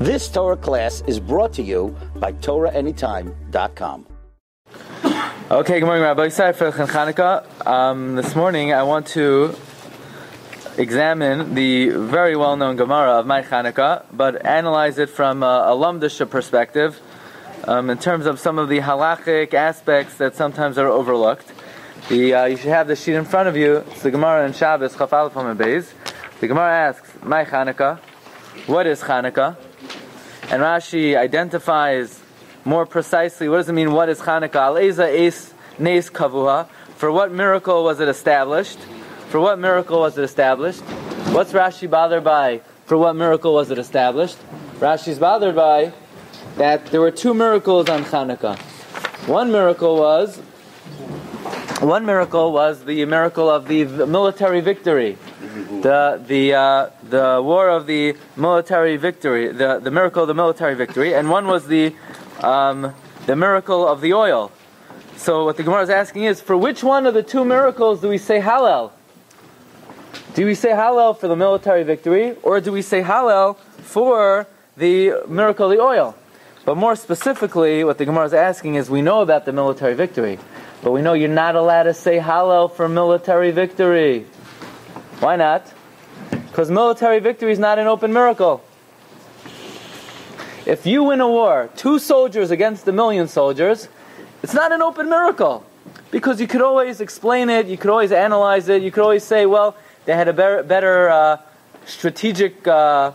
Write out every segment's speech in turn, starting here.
This Torah class is brought to you by TorahAnytime.com. Okay, good morning, Rabbi for Chanukah. Um, this morning I want to examine the very well-known Gemara of Mai Chanukah, but analyze it from a, a Lumdisha perspective um, in terms of some of the halachic aspects that sometimes are overlooked. The, uh, you should have the sheet in front of you. It's the Gemara in Shabbos, Chaf Aleph Beis. The Gemara asks, Mai Chanukah, what is Chanukah? And Rashi identifies more precisely what does it mean, what is Chanukah? Aleza es nes kavuha. For what miracle was it established? For what miracle was it established? What's Rashi bothered by? For what miracle was it established? Rashi's bothered by that there were two miracles on Chanukah. One miracle was one miracle was the miracle of the military victory the the uh, the war of the military victory, the, the miracle of the military victory, and one was the um, the miracle of the oil. So what the Gemara is asking is, for which one of the two miracles do we say Hallel? Do we say Hallel for the military victory, or do we say Hallel for the miracle of the oil? But more specifically, what the Gemara is asking is, we know about the military victory, but we know you're not allowed to say Hallel for military victory. Why not? Because military victory is not an open miracle. If you win a war, two soldiers against a million soldiers, it's not an open miracle. Because you could always explain it, you could always analyze it, you could always say, well, they had a better, better uh, strategic uh,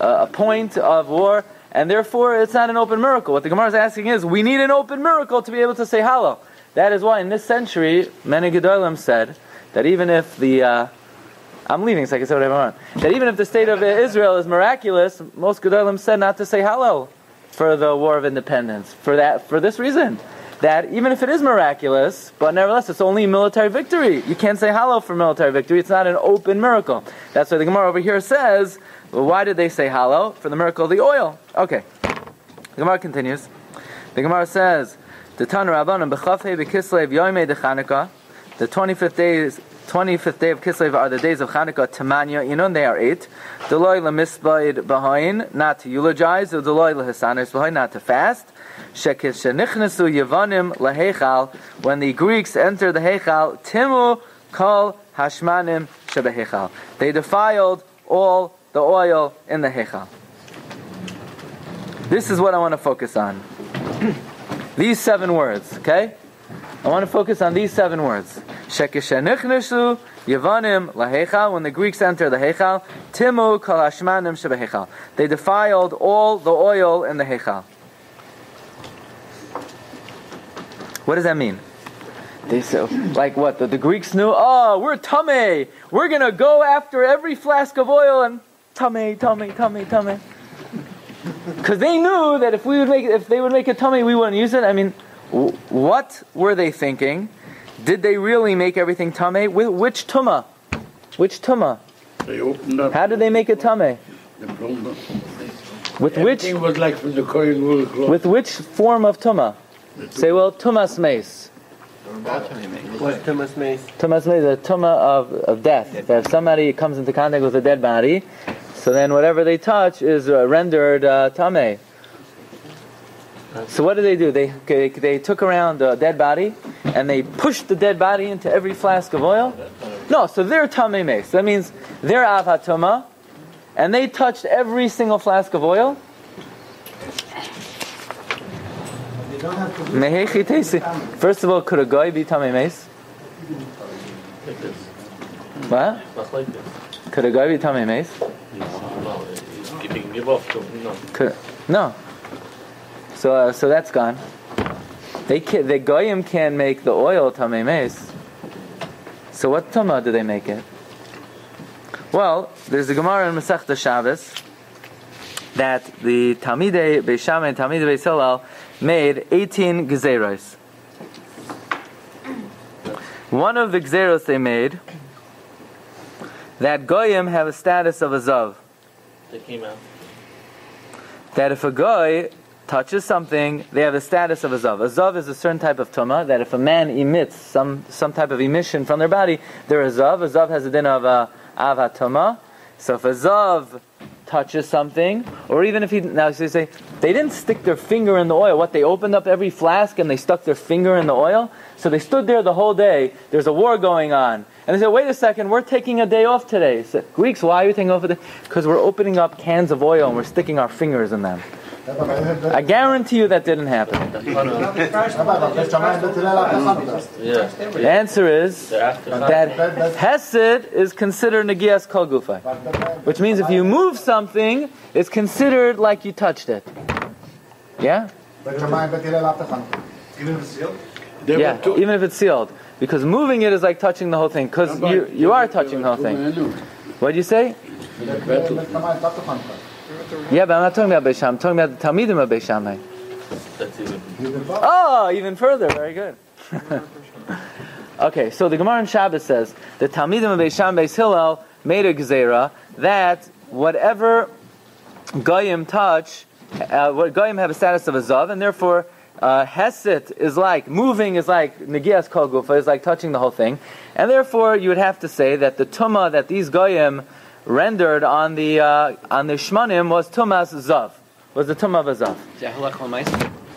uh, point of war, and therefore it's not an open miracle. What the Gemara is asking is, we need an open miracle to be able to say Hallel. That is why in this century, many Gedolim said that even if the uh, I'm leaving, so I can say whatever I want. That even if the state of Israel is miraculous, most Gedolim said not to say Hallel for the War of Independence. For that, for this reason, that even if it is miraculous, but nevertheless it's only military victory. You can't say Hallel for military victory. It's not an open miracle. That's why the Gemara over here says, well, why did they say Hallel for the miracle of the oil? Okay. The Gemara continues. The Gemara says, the the 25th days 25th day of Kislev are the days of Chanukah, Tamanya, know, they are eight. Deloy lemisbaid behind, not to eulogize, or Deloy lehisanis behind, not to fast. Shekishenichnesu Yevanim lehechal, when the Greeks enter the Hechal, Timu kol hashmanim shebehechal. They defiled all the oil in the Hechal. This is what I want to focus on. These seven words, okay? I want to focus on these seven words. Shekishenichnesu Yevanim lahechal. When the Greeks enter the hechal, Timu kol hashmanim shebehechal. They defiled all the oil in the hechal. What does that mean? They say, like what? The, the Greeks knew. Oh, we're tame. We're gonna go after every flask of oil and tame, tame, tame, tame. Because they knew that if we would make, if they would make a tummy, we wouldn't use it. I mean, what were they thinking? Did they really make everything tame? With which tuma? Which tuma? They opened up. How did they make it tame? With which? was like the Kohen With which form of tuma? Say well, tumas mace. What Tumas mace? Tumas mace, the tuma of, of death. That if somebody comes into contact with a dead body, so then whatever they touch is uh, rendered uh, tame. So what did they do? They, they, they took around a dead body and they pushed the dead body into every flask of oil. No, so they're tamei mace. That means they're avatoma, and they touched every single flask of oil. First of all, could a guy be tamei mace? What? Could a guy be tamei mace? Could, no. So, uh, so that's gone. They can, the goyim can make the oil tamei mace. So what tama do they make it? Well, there's a Gemara in Masechta Shabbos that the Talmidei Beisham and Talmidei Beisolal made 18 gezeros. One of the gezeros they made that goyim have a status of a zav. They came out. That if a goy touches something, they have the status of a zav. A zav is a certain type of tuma that if a man emits some, some type of emission from their body, they're a zav. A zav has a din of a uh, tuma. So if a zav touches something, or even if he now they say they didn't stick their finger in the oil. What they opened up every flask and they stuck their finger in the oil. So they stood there the whole day. There's a war going on, and they said, "Wait a second, we're taking a day off today." So, Greeks, why are you taking off? Because we're opening up cans of oil and we're sticking our fingers in them. I guarantee you that didn't happen. The answer is that Heset is considered Negias Kol Gufay. Which means if you move something, it's considered like you touched it. Yeah? They Yeah, were two- even if it's sealed. Because moving it is like touching the whole thing. Because you, you are touching the whole thing. What'd you say? Yeah, but I'm not talking about Beisham. I'm talking about the Talmidim of Beishamai. That's even. Oh, even further. Very good. okay, so the Gemara in Shabbos says the Talmidim of Beisham Beis Hillel made a gezerah that whatever goyim touch, uh, what goyim have a status of a zav, and therefore uh, Heset is like moving is like Negias Kol Gufa is like touching the whole thing, and therefore you would have to say that the tuma that these goyim rendered on the uh, on the shmanim was tumas zav, was the tuma of a zav.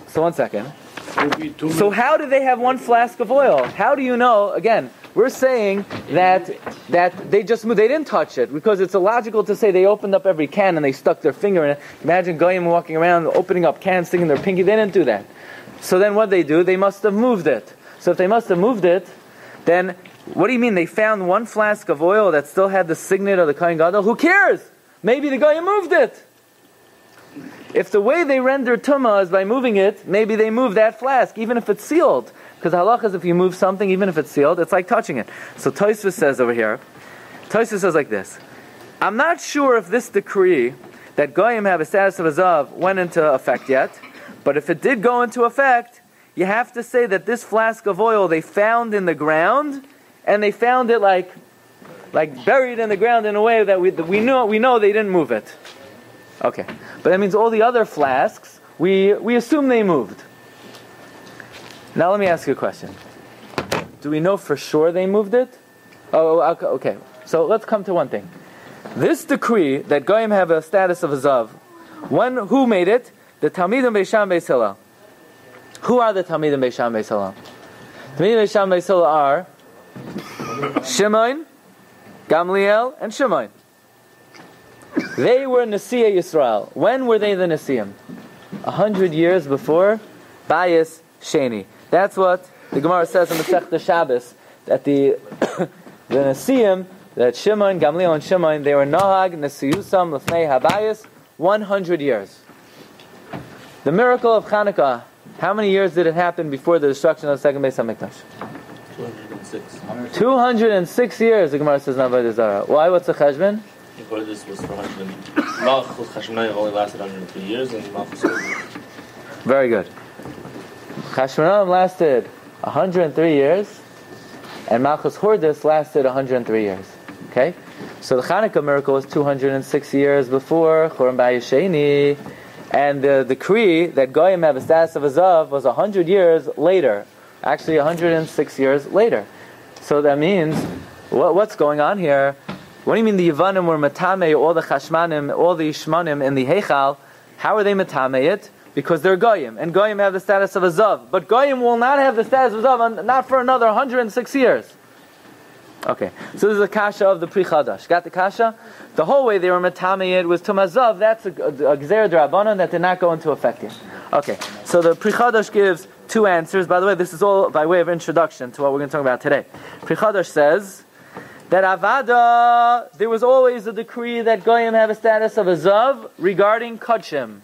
So one second. would be two So how do they have one flask of oil? How do you know? Again, we're saying that that they just moved. They didn't touch it because it's illogical to say they opened up every can and they stuck their finger in it. Imagine goyim walking around opening up cans, sticking their pinky. They didn't do that. So then what they do? They must have moved it. So if they must have moved it, then what do you mean? They found one flask of oil that still had the signet of the Kohen Gadol. Who cares? Maybe the guy moved it. If the way they render tumah is by moving it, maybe they move that flask, even if it's sealed. Because halach is if you move something, even if it's sealed, it's like touching it. So Tosfos says over here, Tosfos says like this: I'm not sure if this decree that goyim have a status of a zav went into effect yet, but if it did go into effect, you have to say that this flask of oil they found in the ground, and they found it like, like buried in the ground in a way that we, we know we know they didn't move it. Okay, but that means all the other flasks we we assume they moved. Now let me ask you a question. Do we know for sure they moved it? Oh, oh okay. okay. So let's come to one thing. This decree that goyim have a status of a zav, when who made it? The Talmidim Beisham Beis Hillel. Who are the Talmidim Beisham Beis Hillel? Talmidim Beisham Beis Hillel are Shimon, Gamliel, and Shimon. They were Nasiya Yisrael. When were they the Nasiim? A hundred years before Bayis Sheni. That's what the Gemara says in the Sechta Shabbos that the the Nasiim, that Shimon, Gamliel, and Shimon, they were Nahag Nasiyusam Lefnei Habayis, 100 years. The miracle of Hanukkah, how many years did it happen before the destruction of the second base Hamikdash? 206. 206 years, the Gemara says, not by the Zara. Why? What's the cheshbon? This was for Malchus only lasted 103 years, and Malchus Very good. Chashmonaim lasted 103 years, and Malchus Hordis lasted 103 years. Okay? So the Hanukkah miracle was 206 years before Churban Bayesheni, and the decree that Goyim have a status of a Zav was 100 years later. Actually, 106 years later. So that means, what, what's going on here? What do you mean the Yavanim were matame, all the Chashmanim, all the Ishmanim in the Heichal? How are they matame it? Because they're Goyim, and Goyim have the status of a Zav. But Goyim will not have the status of a Zav, not for another 106 years. Okay, so this is a kasha of the Pri Chadash. Got the kasha? The whole way they were matame it was Tumazav, that's a, a, a Gzer Drabanan that did not go into effect yet. Okay, so the Pri Chadash gives two answers. By the way, this is all by way of introduction to what we're going to talk about today. Pri Chadash says, that Avada, there was always a decree that Goyim have a status of a Zav regarding Kachim.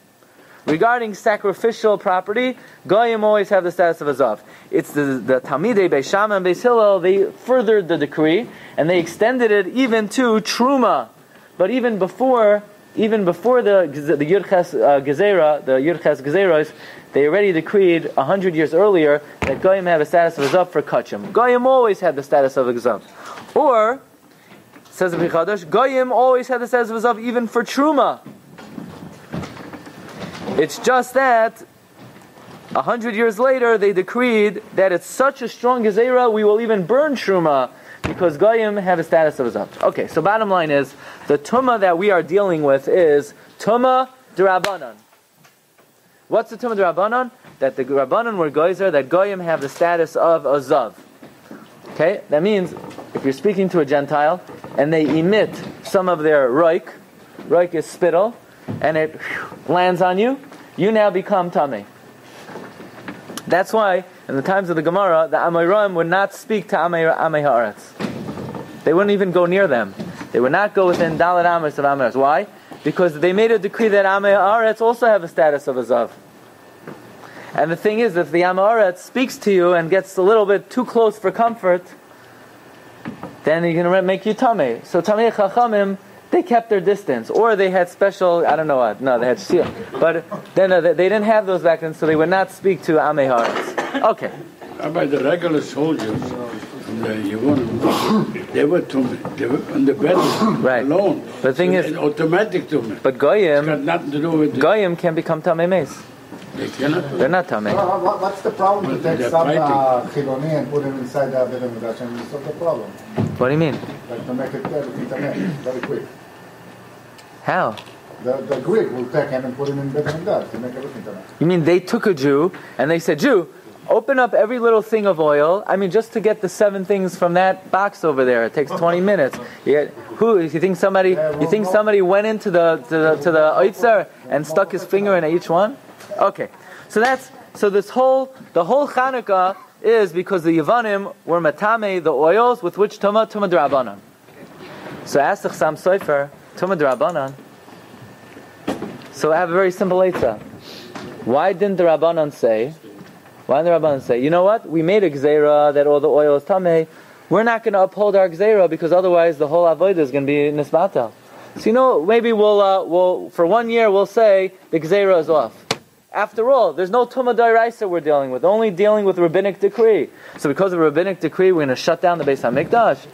Regarding sacrificial property, Goyim always have the status of a Zav. It's the, the Talmidei Beisham and Beis Hillel, they furthered the decree, and they extended it even to Truma. But even before, even before the, the Yurches uh, Gezerah, the Yurches Gezeros, they already decreed a hundred years earlier that Goyim have a status of a Zav for Kachim. Goyim always had the status of a Zav. Or, says the Pri Chadash, Goyim always had the status of a Zav even for Truma. It's just that a hundred years later they decreed that it's such a strong Gezerah we will even burn Truma because goyim have a status of a zav. Okay, so bottom line is the tuma that we are dealing with is tuma derabanan. What's the tuma derabanan? That the rabbanan were goyzer that goyim have the status of a zav. Okay, that means if you're speaking to a Gentile and they emit some of their roik, roik is spittle, and it lands on you, you now become tummy. That's why in the times of the Gemara, the Amoraim would not speak to Amei Haaretz. They wouldn't even go near them. They would not go within Dalit Amos of Amos. Why? Because they made a decree that Amei Haaretz also have a status of a Zav. And the thing is, if the Amoretz speaks to you and gets a little bit too close for comfort, then he's going to make you tummy. So tummy chachamim, they kept their distance, or they had special. I don't know what. No, they had shield, but then uh, they didn't have those back then, so they would not speak to Amei Haaretz. Okay. By the regular soldiers, the Yevonim, they were to they were on the bed Right. alone. The thing So is- automatic to me. But It's got goyim, nothing to do with. goyim can become tamei mace. They cannot. They're not tamei. Well, what- What's the problem to take some fighting. uh, Chiloni and put him inside the Beit HaMikdash and solve the problem? What do you mean? Like to make it very quick. How? The, the Greek will take him and put him in Beit HaMikdash to make everything tameh. You mean they took a Jew and they said, Jew, open up every little thing of oil. I mean, just to get the seven things from that box over there, it takes 20 minutes. You, who, you think somebody, you think somebody went into the, to the, to the oitzer and stuck his finger in each one? Okay. So that's, so this whole, the whole Hanukkah is because the Yavanim were matame, the oils with which Tuma, Tuma Drabanan. So ask the Chassam Sofer, Tuma Drabanan. So I have a very simple answer. Why didn't the Rabbanon say, why didn't the Rabbanon say, you know what, we made a gzera that all the oil is tameh, we're not going to uphold our gzera because otherwise the whole avodah is going to be nisbatel. So you know, maybe we'll, uh, we'll, for one year we'll say the gzera is off. After all, there's no Tumah Dairaisa we're dealing with, only dealing with rabbinic decree. So because of rabbinic decree, we're going to shut down the Beis HaMikdash.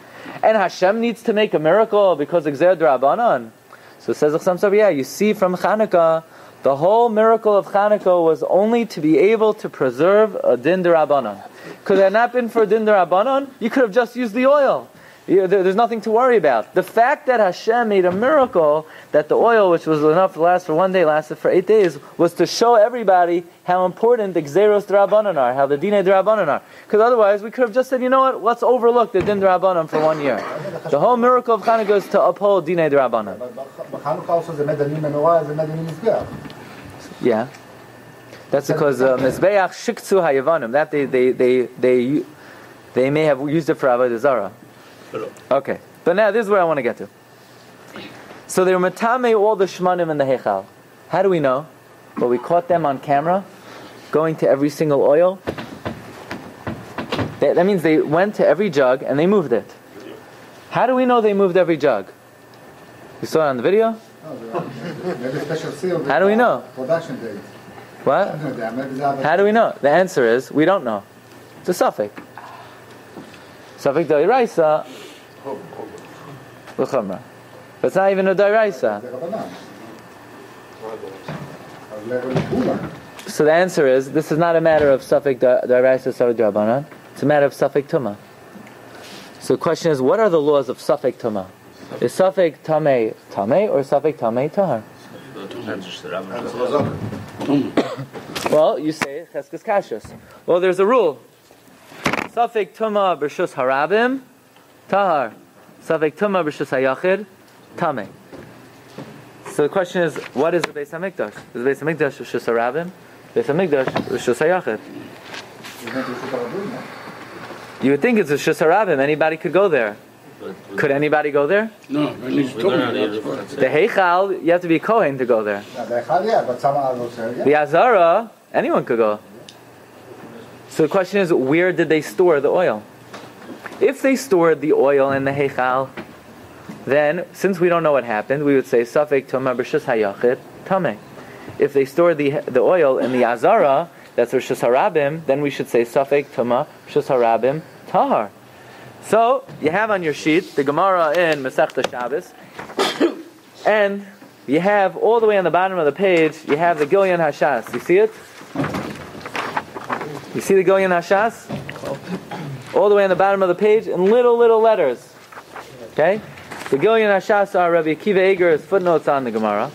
And Hashem needs to make a miracle because Gzer Drabanan. So says Chassam Sofer, yeah, you see from Hanukkah, the whole miracle of Hanukkah was only to be able to preserve a din derabanan. Could it not been for din derabanan, you could have just used the oil. You- there- there's nothing to worry about. The fact that Hashem made a miracle that the oil, which was enough to last for one day, lasted for eight days, was to show everybody how important the Gezeros derabanan are, how the Dine derabanan are. Because otherwise, we could have just said, you know what, let's overlook the din derabanan for one year. The whole miracle of Hanukkah is to uphold Dine Mizbeach. Yeah. That's because uh, Mizbeach Shiktsu Hayavanim. That they, they, they, they, they may have used it for Avodah Zarah. Okay. But now this is where I want to get to. So they were matame all the shmanim in the hechal. How do we know? Well, we caught them on camera going to every single oil. That, that means they went to every jug and they moved it. How do we know they moved every jug? You saw it on the video? Maybe special seal. How do we know? Production date. What? Maybe they have a- How do we know? The answer is we don't know. It's a safek. Safek doiraisa l'chumra. It's not even a doiraisa. the Rabbanan. A level Kula. So the answer is this is not a matter of safek doiraisa safek drabanan. It's a matter of safek tuma. So the question is, what are the laws of safek tuma? Is safek tame tame or safek tame tahar? Well, you say cheskes kashus. Well, there's a rule. Safek tuma b'rshus harabim, tahar. Safek tuma b'rshus hayachid, tame. So the question is, what is the Beis Hamikdash? Is the Beis Hamikdash b'rshus harabim? Beis Hamikdash b'rshus hayachid. You think it's a You would think it's a Shus Harabim. Anybody could go there. Could anybody go there? No, when it's We learn how to talking, use that's it. The Heichal, you have to be a Kohen to go there. The Echad, yeah, but some others say, yeah. The Azara, anyone could go. So the question is, where did they store the oil? If they stored the oil in the Heichal, then since we don't know what happened, we would say Safek Toma B'Shus Hayachid Tameh. If they stored the the oil in the Azara, that's Rishus Harabim, then we should say Safek Toma B'Shus Harabim Tahar. So you have on your sheet the Gemara in Masechta Shabbos, and you have all the way on the bottom of the page, you have the Gilyan Hashas. You see it? You see the Gilyan Hashas? All the way on the bottom of the page in little, little letters. Okay? The Gilyon Hashas are Rabbi Akiva Eger's footnotes on the Gemara.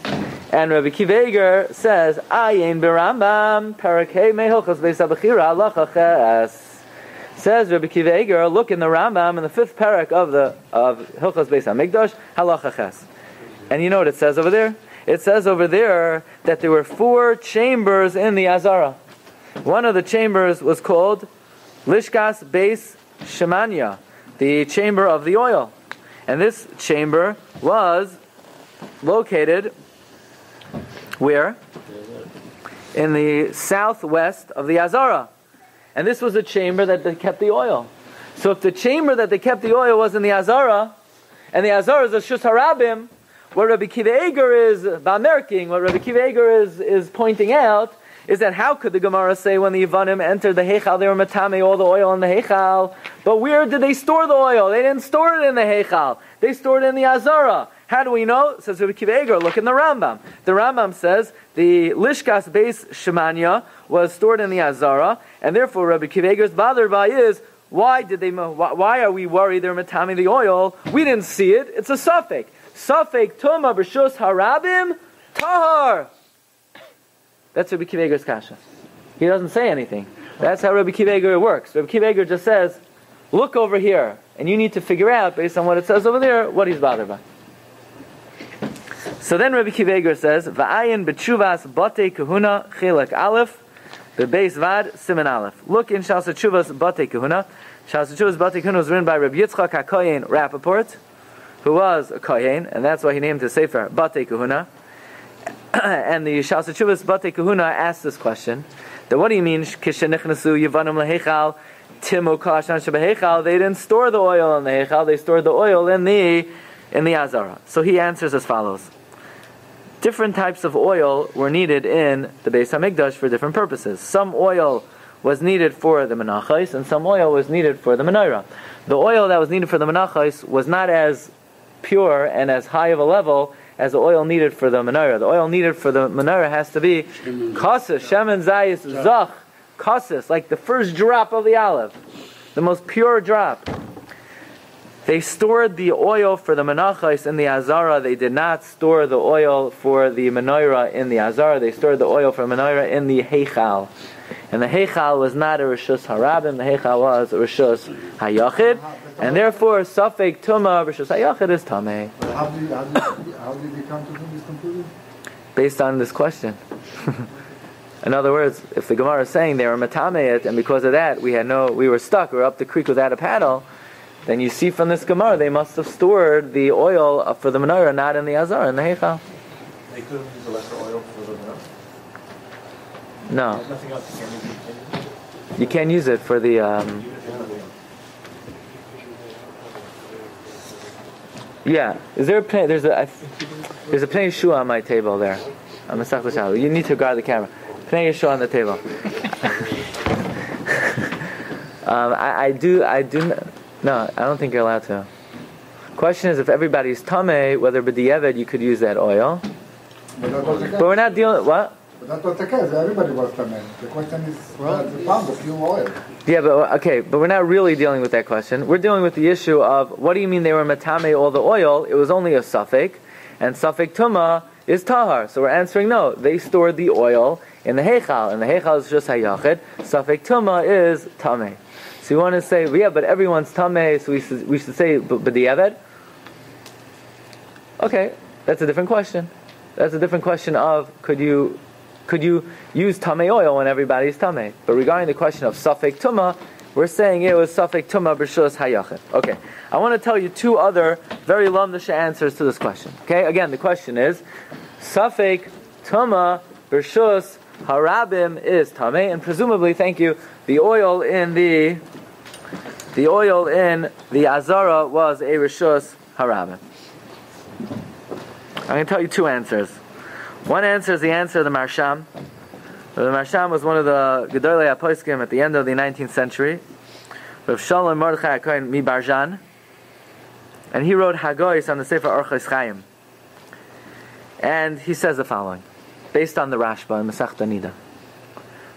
And Rabbi Akiva Eger says, Ayin Berambam, Parakeh Mehilchas Beisabachira, Halacha Ches. Says Rabbi Akiva Eger, look in the Rambam in the fifth parak of the of Hilchas Beis Hamikdash, Halacha Ches. And you know what it says over there? It says over there that there were four chambers in the Azara. One of the chambers was called Lishkas Beis Shemanya, the chamber of the oil. And this chamber was located where? In the southwest of the Azara. And this was the chamber that they kept the oil. So if the chamber that they kept the oil was in the Azara, and the Azara is a Shus Harabim, what Rabbi Kiva Eger is Bamerking, what Rabbi Kiva Eger is, is pointing out, is that how could the Gemara say when the Ivanim entered the Heichal, they were matame all the oil in the Heichal, but where did they store the oil? They didn't store it in the Heichal. They stored it in the Azara. How do we know? Says Rabbi Kiva look in the Rambam. The Rambam says the Lishkas base Shemanya was stored in the Azara, and therefore Rabbi Kiva bothered by is why did they? Why are we worried they're matami the oil? We didn't see it. It's a safek. Safek tuma b'shus harabim tahar. That's Rabbi Kivager's kasha. He doesn't say anything. That's how Rabbi Kivager works. Rabbi Kivager just says, "Look over here," and you need to figure out based on what it says over there what he's bothered by. So then Rabbi Kivager says, "Va'ayin b'tshuvas bate kahuna chilek aleph." The base vad siman aleph. Look in Shas Chuvas Bate Kahuna. Shas Chuvas Bate Kahuna was written by Rabbi Yitzchak HaKoyen Rappaport, who was a Kohen, and that's why he named his sefer Bate Kahuna. and the Shas Chuvas Bate Kahuna asked this question: that what do you mean Kishenichnasu Yivanim Lehechal Shabehechal? They didn't store the oil in the Hechal; they stored the oil in the in the Azara. So he answers as follows different types of oil were needed in the Beis Hamikdash for different purposes. Some oil was needed for the menachos, and some oil was needed for the menorah. The oil that was needed for the menachos was not as pure and as high of a level as the oil needed for the menorah. The oil needed for the menorah has to be kasis, shemen zayis, zach, kasis, like the first drop of the olive, the most pure drop. They stored the oil for the menachos in the Azara. They did not store the oil for the menorah in the Azara. They stored the oil for menorah in the Heichal. And the Heichal was not a Rishus Harabim, the Heichal was a Rishus Hayachid. And therefore, Safek Tuma, Rishus Hayachid is Tameh. How did, how, did, how did you come to this conclusion? Based on this question. In other words, if the Gemara is saying they were Matameh and because of that we had no, we were stuck, we were up the creek without a paddle, then you see from this Gemara they must have stored the oil for the menorah not in the Azar, in the Heichal. They could have used the lesser oil for the menorah. No, nothing else you can use. You can use it. you can't use it for the. Um, Even if you have it. Yeah, is there a pnei, there's a I, there's a pnei Yeshua on my table there. I'm a. You need to guard the camera. Pnei Yeshua on the table. um, I, I do I do no I don't think you're allowed to. Question is if everybody's tame, whether b'diavad you could use that oil. But we're not dealing. What? But that was the case. Everybody was tamei. The question is, well, uh, they found a few oil. Yeah, but okay, but we're not really dealing with that question. We're dealing with the issue of what do you mean they were matame all the oil? It was only a safek, and safek tuma is tahar. So we're answering no. They stored the oil in the heichal, and the heichal is just hayachid. Safek tuma is tame. So you want to say, well, yeah, but everyone's tame, so we should, we should say b'diavad. Okay, that's a different question. That's a different question of could you could you use tame oil when everybody's tame? But regarding the question of safek tuma, we're saying it was safek tuma b'shus hayachid. Okay, I want to tell you two other very lumdisha answers to this question. Okay, again, the question is safek tuma b'shus harabim is tame, and presumably, thank you, the oil in the the oil in the azara was a rishus harabim. I'm going to tell you two answers. One answer is the answer of the Marsham. The Marsham was one of the Gedolei Aposkim at the end of the 19th century. Rav Shalom Mordechai HaKohen Mibarjan. And he wrote Hagoyis on the Sefer Orchos Chaim. And he says the following, based on the Rashba in Masech Nida.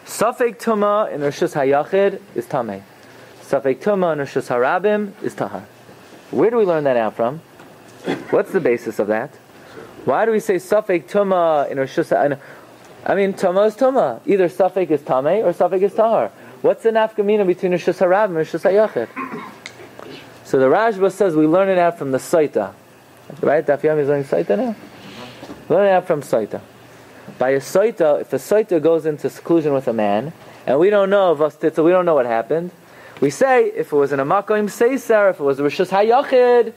Safek Tuma in Rishus Hayachid is Tameh. Safek Tuma in Rishus Harabim is Tahar. Where do we learn that out from? What's the basis of that? Why do we say Safek Tuma in Rishus I mean, Tuma is Tuma. Either Safek is Tame or Safek is Tahar. What's the nafkamina between Rishus Harabim and Rishus Hayachid? So the Rashba says we learn it out from the Saita. Right? Daf Yomi is learning Saita now? Learn it out from Saita. By a Saita, if a Saita goes into seclusion with a man, and we don't know of Astitza, we don't know what happened, we say, if it was in a Makoim Seiser, if it was a Rishus Hayachid,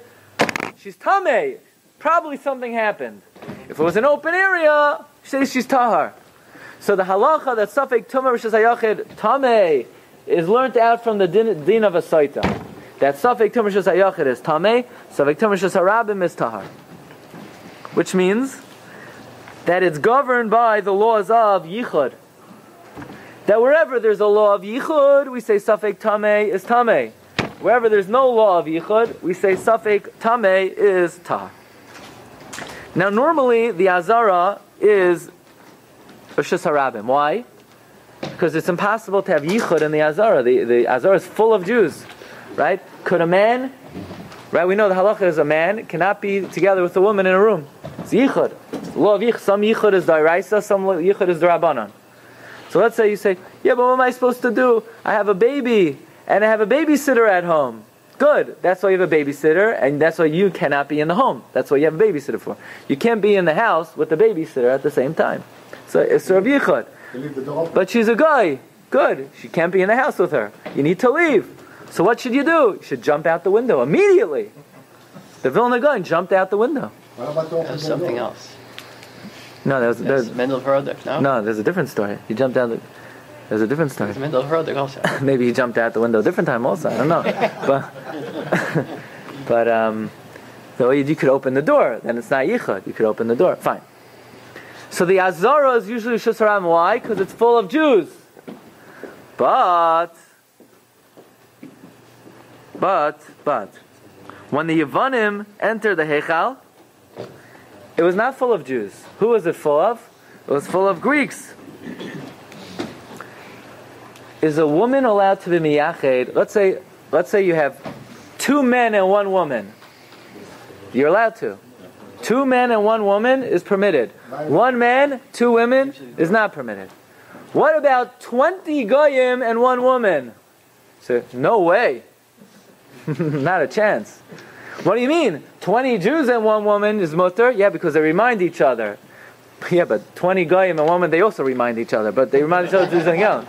she's Tameh. Probably something happened. If it was an open area, she says she's Tahar. So the halacha that Safek Tumah Rishus Hayachid Tameh is learnt out from the din, din of a Saita. That Safek Tumah Rishus Hayachid is Tameh, Safek Tumah Rishus Harabim is Tahar. Which means that it's governed by the laws of Yichud. That wherever there's a law of Yichud, we say Safek Tameh is Tameh. Wherever there's no law of Yichud, we say Safek Tameh is Tahar. Now normally the Azara is Rishus Harabim. Why? Because it's impossible to have Yichud in the Azara. The, the Azara is full of Jews. Right? Could a man, right? We know the halacha is a man cannot be together with a woman in a room. It's Yichud. Yichud. Some Yichud is Dairaisa, some Yichud is Darabanan. So let's say you say, yeah, but what am I supposed to do? I have a baby and I have a babysitter at home. Good. That's why you have a babysitter, and that's why you cannot be in the home. That's what you have a babysitter for. You can't be in the house with the babysitter at the same time. So uh, it's Rav Yichud. But she's a guy. Good. She can't be in the house with her. You need to leave. So what should you do? You should jump out the window immediately. The Vilna Gaon jumped out the window. What about the That was something else. No, there's, That's there's Mendel Verodik, no? no, there's a different story. He jumped out. The, there's a different story. It's Mendel Verodik also. Maybe he jumped out the window a different time also. I don't know. but but um, you, could open the door. Then it's not yichud. You could open the door. Fine. So the azara is usually shusaram. Why? Because it's full of Jews. But but but when the Yavanim entered the Heichal, it was not full of Jews. Who was it full of? It was full of Greeks. Is a woman allowed to be miyached? Let's say, let's say you have two men and one woman. You're allowed to. Two men and one woman is permitted. One man, two women is not permitted. What about 20 goyim and one woman? So, no way. not a chance. What do you mean? 20 Jews and one woman is mutter? Yeah, because they remind each other. Yeah, but 20 goyim and one woman, they also remind each other, but they remind each other something else.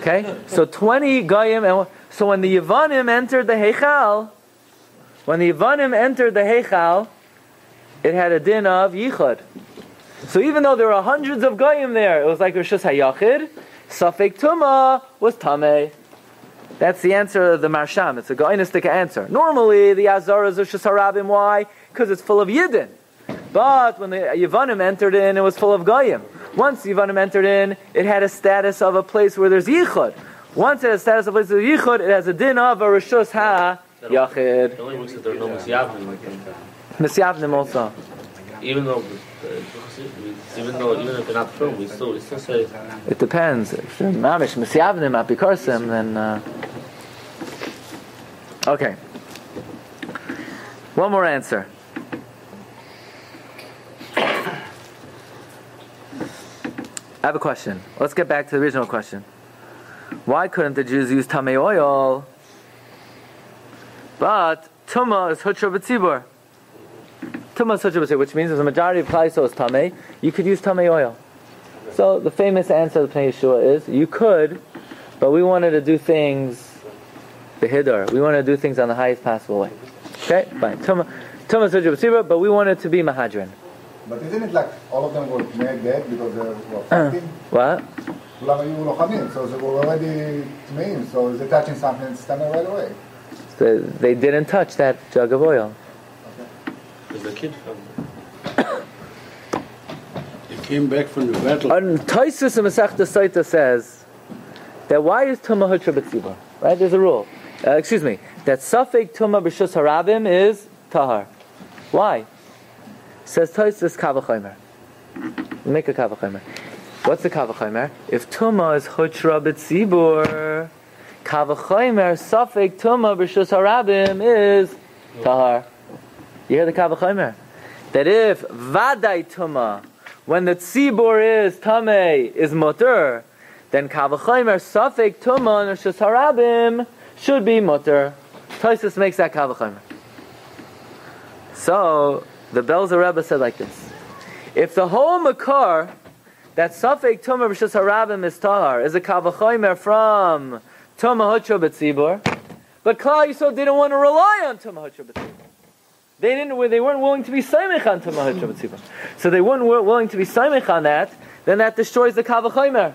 Okay? So 20 goyim and so when the Yavanim entered the Heichal, when the Yavanim entered the Heichal, it had a din of Yichud. So even though there were hundreds of goyim there, it was like Rishus Hayachid, Safek Tuma was Tameh. That's the answer of the Marsham. It's a goinistic answer. Normally, the Azara is Rishus Harabim. Why? Because it's full of Yidden. But when the Yavanim entered in, it was full of goyim. Once Yavanim entered in, it had a status of a place where there's Yichud. Once it has status of a place of Yichud, it has a din of a Rishus Ha Yachid. The only works that there are no. Misyavnim also. Even though, uh, even though, even if they're not firm, we still, we still say, It depends. If they're mamish misyavnim apikorsim, then uh... okay. One more answer. I have a question. Let's get back to the original question. Why couldn't the Jews use tamei oil? But tuma is hutra b'tzibur. Tuma is hutra b'tzibur, which means if the majority of klaiso is tamei, you could use tamei oil. So the famous answer of Pnei Yeshua is you could, but we wanted to do things the hiddur. We wanted to do things on the highest possible way. Okay, fine. Tuma, tuma is b'tzibur, but we wanted to be mahadrin. But isn't it like all of them were made dead because they were uh, fighting? what? So they were already mean, so they're touching something and standing right away. They didn't touch that jug of oil. Okay. a kid from He came back from the battle. And Tosfos and Masechta Saita says that why is Tumah Hutra Right? There's a rule. Uh, excuse me. That Safek Tumah B'Shus Harabim is Tahar. Why? Says Tosfos Kavachomer. Make a Kavachomer. What's the Kavachomer? If Tuma is Hutra B'tzibur, Kavachomer Safek Tuma B'Shus Harabim is Tahar. You hear the Kavachomer? That if Vadai Tuma, when the Tzibur is Tame, is Mutter, then Kavachomer Safek Tuma B'Shus Harabim should be Mutter. Tosfos makes that Kavachomer. So, the Belzer Rebbe said like this. If the whole Makar that Safek Tumah B'Shus Harabim is Tahar is a Kavachomer from Tumah B'Tzibur, but Klal Yisrael didn't want to rely on Tumah B'Tzibur. They didn't. They weren't willing to be Saimech on Tumah. So they weren't willing to be Saimech on that. Then that destroys the Kavachomer.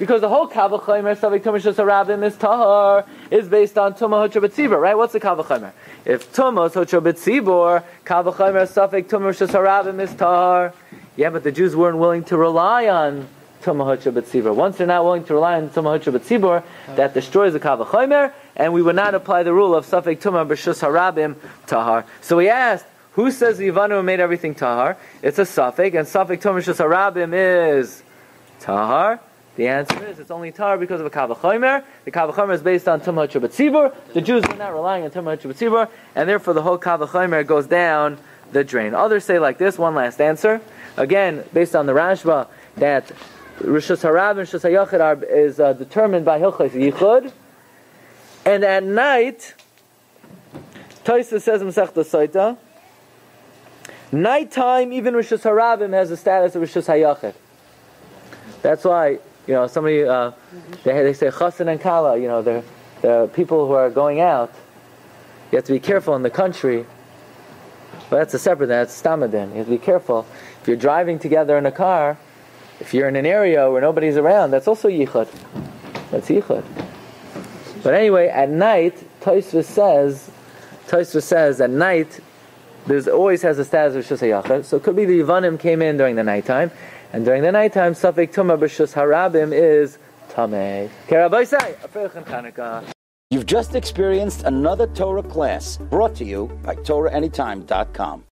Because the whole Kavachomer, Safek Tumah B'Shus Harabim is Tahar, is based on Tumah B'Tzibur, right? What's the Kavachomer? If Tumah Hutra B'Tzibur, Kavachomer Safek Tumah B'Shus Harabim is Tahar. Yeah, but the Jews weren't willing to rely on Tumah Hutra B'Tzibur. Once they're not willing to rely on Tumah Hutra B'Tzibur, that destroys the Kavachomer, and we would not apply the rule of Safek Tumah B'Shus Harabim Tahar. So we asked, who says Yivanu made everything Tahar? It's a Safek, and Safek Tumah B'Shus Harabim is Tahar. The answer is it's only tar because of a kavachomer. The kavachomer is based on tumah Tzibur. The Jews were not relying on tumah Tzibur, and therefore the whole kavachomer goes down the drain. Others say like this. One last answer. Again, based on the Rashba, that Rishus Harab and Rishus Hayachid is uh, determined by Hilchos Yichud, and at night, Toisa says in Masech Saita, nighttime even Rishus Harabim has the status of Rishus Hayachid. That's why you know, somebody, uh, they, they say chassan and kala, you know, the, the people who are going out, you have to be careful in the country. But that's a separate, that's stamadin. You have to be careful. If you're driving together in a car, if you're in an area where nobody's around, that's also yichud. That's yichud. But anyway, at night, Tosfos says, Tosfos says at night, there's always has a status of shus So it could be the Yivanim came in during the nighttime, and during the nighttime, Safek Tumah B'Shus Harabim is Tameh. You've just experienced another Torah class brought to you by TorahAnytime.com.